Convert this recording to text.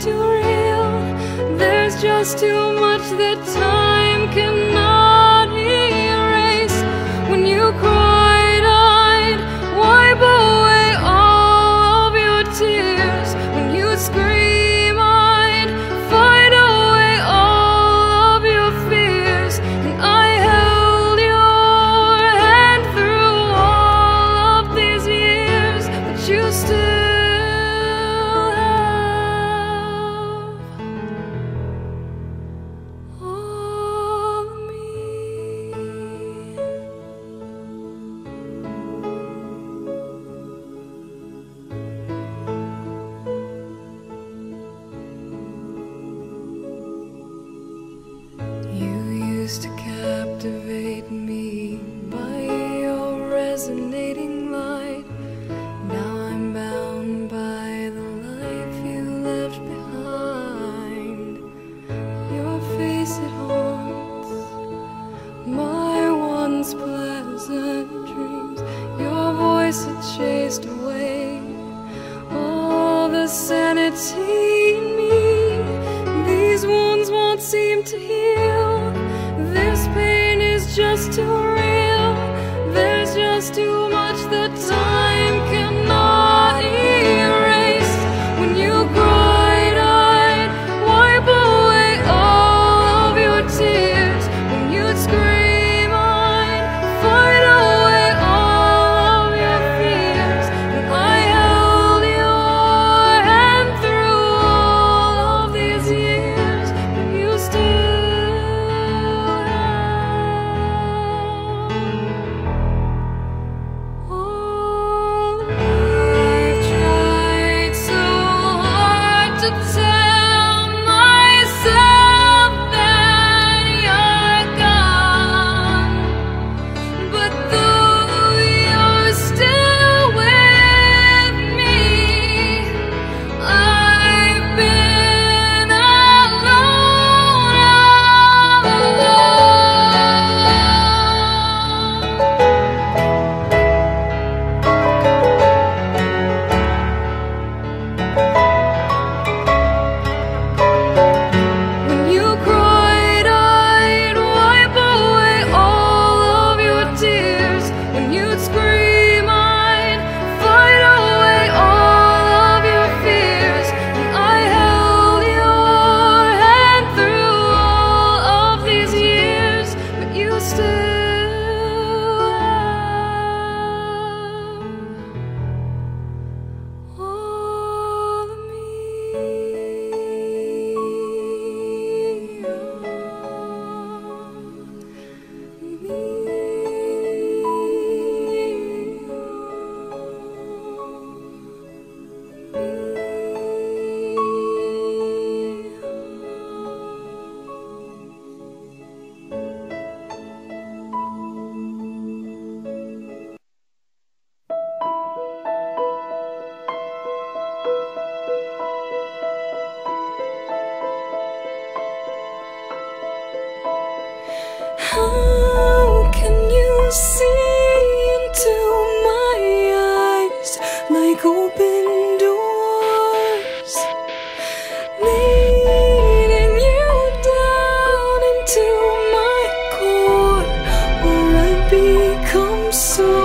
too real. There's just too much that the sanity in me. These wounds won't seem to heal. This pain is just too real so